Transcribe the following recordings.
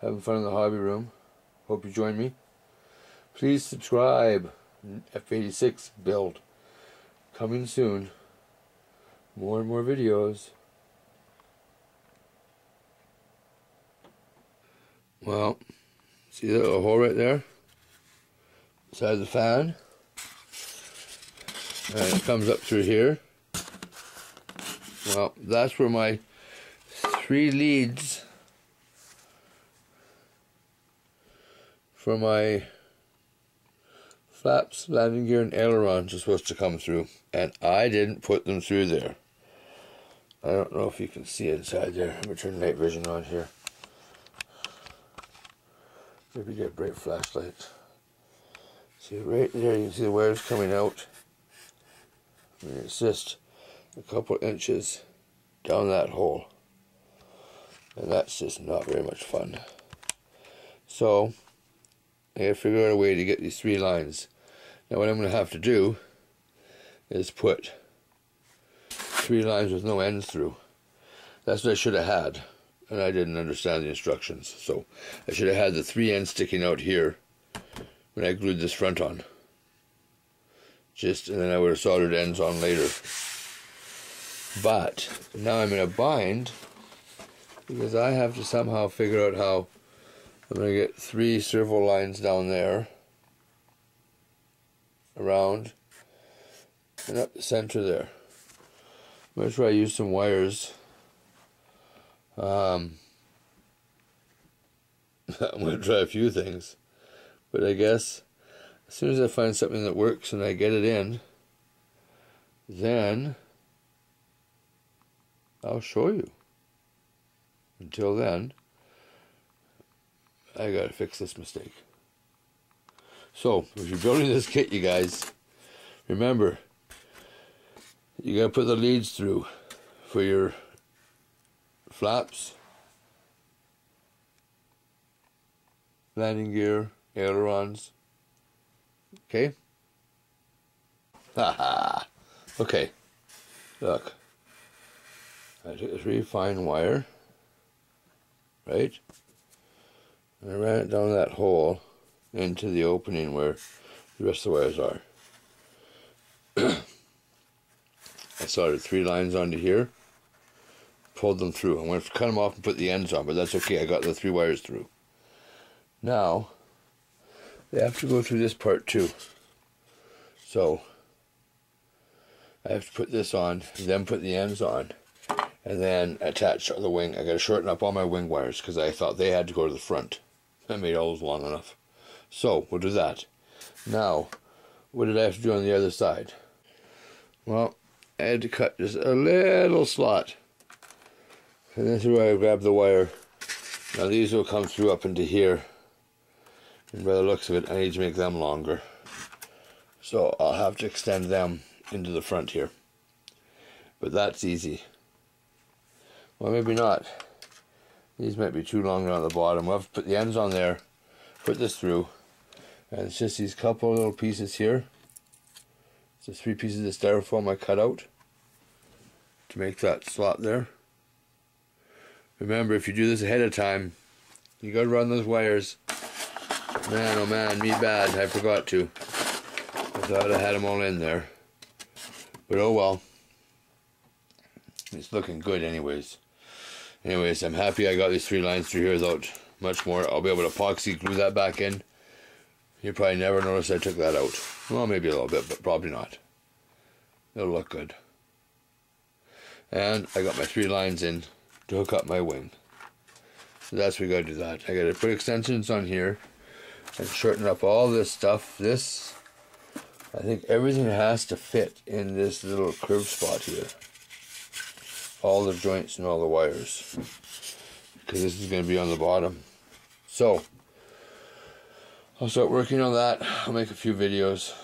having fun in the hobby room. Hope you join me. Please subscribe. F86 build. Coming soon. More and more videos. Well, see that little hole right there? Inside the fan. And it comes up through here. Well, that's where my three leads for my flaps, landing gear, and ailerons are supposed to come through, and I didn't put them through there. I don't know if you can see inside there. Going to turn night vision on here. Maybe get a bright flashlight. See right there, you can see the wires coming out. I mean, it's just a couple inches down that hole. And that's just not very much fun. So, I gotta figure out a way to get these three lines. Now what I'm gonna have to do is put three lines with no ends through. That's what I should have had. And I didn't understand the instructions. So I should have had the three ends sticking out here when I glued this front on. Just and then I would have soldered ends on later. But now I'm in a bind because I have to somehow figure out how I'm going to get three servo lines down there around and up the center there. I'm going to try to use some wires. Um, I'm going to try a few things, but I guess as soon as I find something that works and I get it in, then I'll show you. Until then, I gotta fix this mistake. So, if you're building this kit, you guys, remember, you gotta put the leads through for your flaps, landing gear, ailerons. Okay? Haha. okay. Look. I took this really fine wire, right? And I ran it down that hole into the opening where the rest of the wires are. I soldered three lines onto here, pulled them through. I'm going to cut them off and put the ends on, but that's okay. I got the three wires through. Now, they have to go through this part too. So, I have to put this on, then put the ends on and then attach the wing. I got to shorten up all my wing wires because I thought they had to go to the front. I made all those long enough. So we'll do that. Now, what did I have to do on the other side? Well, I had to cut just a little slot. And this is where I grab the wire. Now these will come through up into here. And by the looks of it, I need to make them longer. So I'll have to extend them into the front here. But that's easy. Well, maybe not. These might be too long on the bottom. We'll have to put the ends on there, put this through, and it's just these couple little pieces here. The three pieces of styrofoam I cut out to make that slot there. Remember, if you do this ahead of time, you gotta run those wires. Man, oh man, me bad, I forgot to. I thought I had them all in there. But oh well. It's looking good anyways. Anyways, I'm happy I got these three lines through here without much more. I'll be able to epoxy glue that back in. You probably never noticed I took that out. Well, maybe a little bit, but probably not. It'll look good. And I got my three lines in to hook up my wing. So that's we gotta do that. I gotta put extensions on here and shorten up all this stuff. This, I think everything has to fit in this little curve spot here all the joints and all the wires. Because this is going to be on the bottom. So I'll start working on that. I'll make a few videos.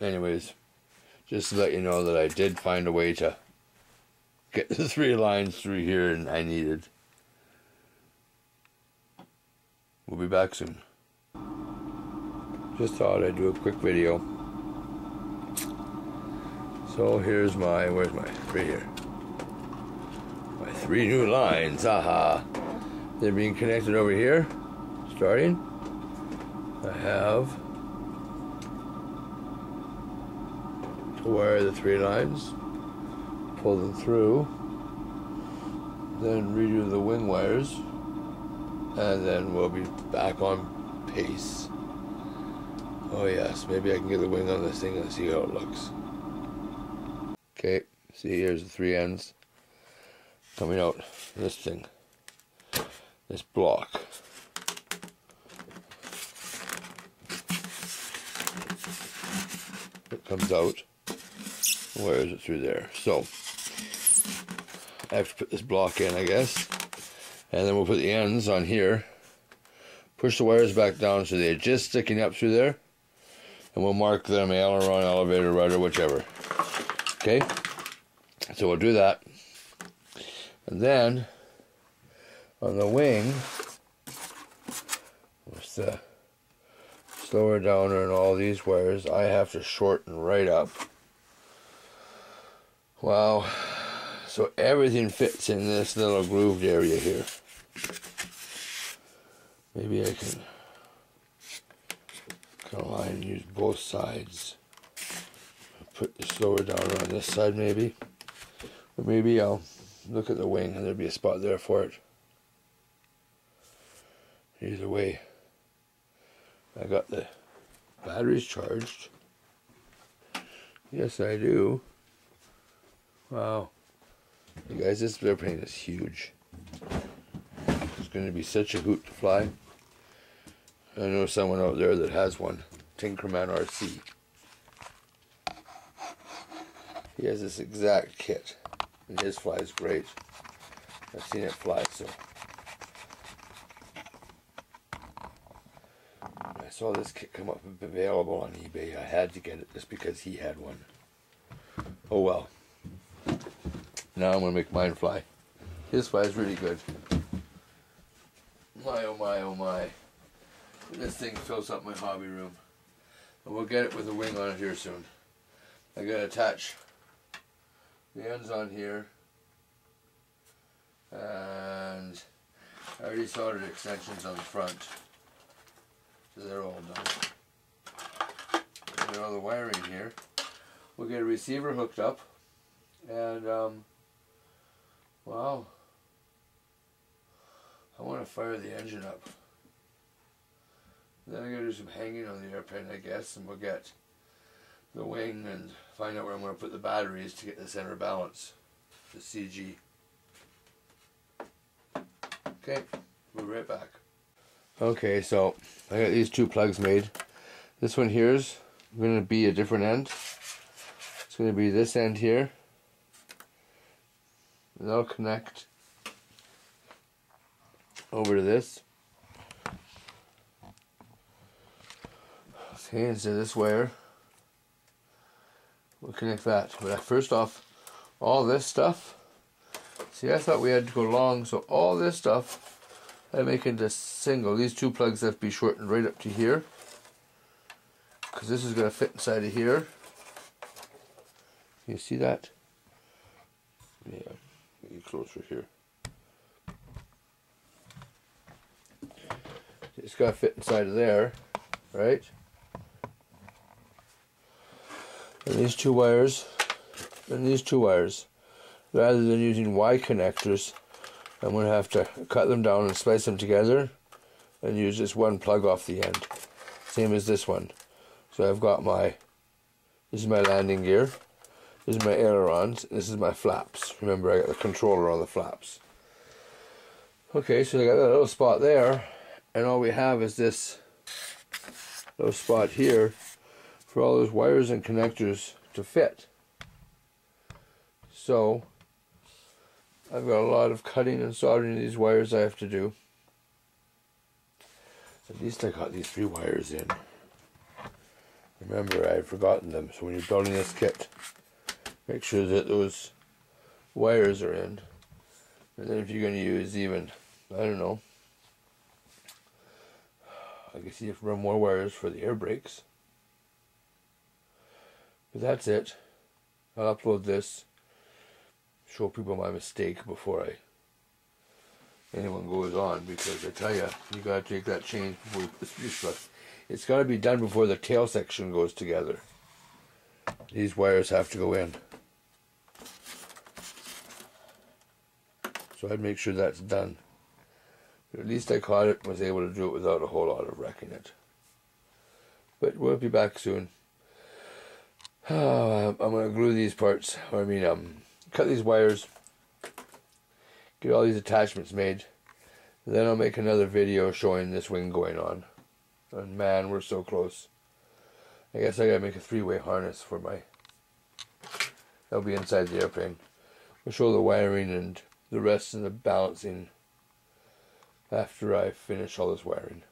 Anyways just to let you know that I did find a way to get the three lines through here and I needed. We'll be back soon. Just thought I'd do a quick video. So here's my where's my right here three new lines, haha. They're being connected over here. Starting. I have to wire the three lines, pull them through, then redo the wing wires, and then we'll be back on pace. Oh yes, maybe I can get the wing on this thing and see how it looks. Okay, see here's the three ends coming out this thing, this block. It comes out, wires it through there. So, I have to put this block in, I guess, and then we'll put the ends on here, push the wires back down so they're just sticking up through there, and we'll mark them aileron, elevator, rudder, whichever. Okay? So we'll do that. And then on the wing, with the slower downer and all these wires, I have to shorten right up. Wow. So everything fits in this little grooved area here. Maybe I can kind of line and use both sides. Put the slower downer on this side maybe. Or maybe I'll look at the wing and there'll be a spot there for it. Either way, I got the batteries charged. Yes, I do. Wow. You guys, this airplane is huge. It's going to be such a hoot to fly. I know someone out there that has one. Tinkerman RC. He has this exact kit. And his fly is great. I've seen it fly, so. I saw this kit come up available on eBay. I had to get it just because he had one. Oh well. Now I'm going to make mine fly. His fly is really good. My oh my oh my. This thing fills up my hobby room. And we'll get it with a wing on it here soon. I gotta attach the ends on here. And I already soldered extensions on the front. So they're all done. And all the wiring here. We'll get a receiver hooked up. And um, wow. I want to fire the engine up. Then I'm going to do some hanging on the airplane, I guess, and we'll get the wing and find out where I'm going to put the batteries to get the center balance, the CG. Okay, we'll be right back. Okay, so I got these two plugs made. This one here is going to be a different end. It's going to be this end here. And they'll connect over to this. Okay, into this wire. We'll connect that. But uh, first off, all this stuff. See, I thought we had to go long, so all this stuff I make into single. These two plugs have to be shortened right up to here. Because this is going to fit inside of here. You see that? Yeah, get closer here. It's got to fit inside of there, right? And these two wires, and these two wires, rather than using Y connectors, I'm going to have to cut them down and splice them together and use this one plug off the end. Same as this one. So I've got my, this is my landing gear, this is my ailerons, this is my flaps. Remember I got the controller on the flaps. Okay, so I got that little spot there, and all we have is this little spot here for all those wires and connectors to fit. So, I've got a lot of cutting and soldering these wires I have to do. At least I got these three wires in. Remember, I had forgotten them, so when you're building this kit, make sure that those wires are in. And then if you're going to use even, I don't know, I guess you have to run more wires for the air brakes. But that's it. I'll upload this show people my mistake before I anyone goes on because I tell you, you gotta take that change before you put the box. It's gotta be done before the tail section goes together. These wires have to go in. So I'd make sure that's done. But at least I caught it was able to do it without a whole lot of wrecking it. But we'll be back soon. Oh, I'm going to glue these parts. I mean, um, cut these wires. Get all these attachments made. Then I'll make another video showing this wing going on. And man, we're so close. I guess I gotta make a three-way harness for my... That'll be inside the airplane. We'll show the wiring and the rest and the balancing after I finish all this wiring.